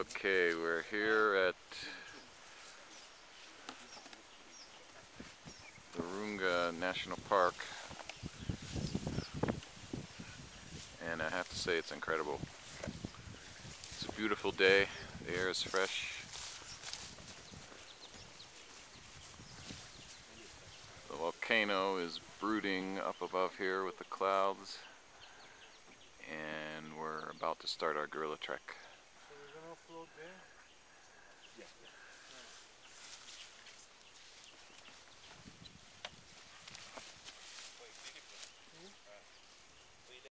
Okay, we're here at Virunga National Park and I have to say it's incredible. It's a beautiful day, the air is fresh. The volcano is brooding up above here with the clouds and we're about to start our gorilla trek. Float there? Yeah.